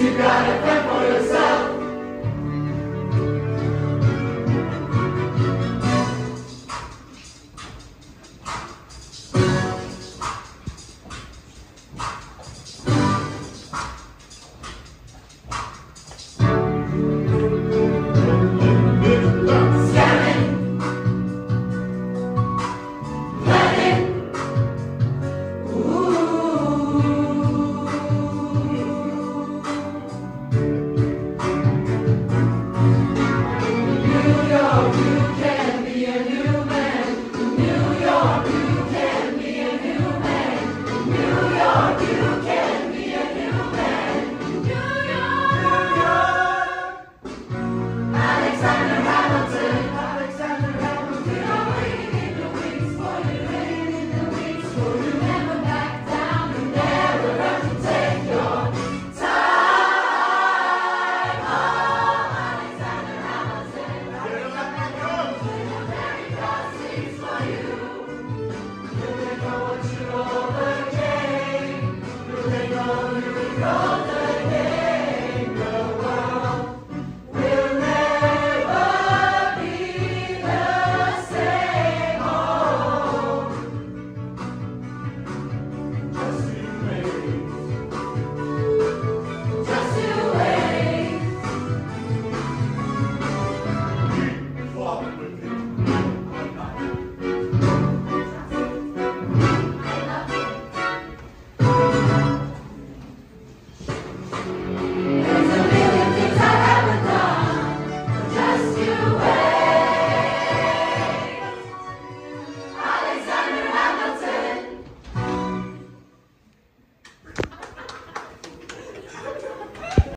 you got it 야.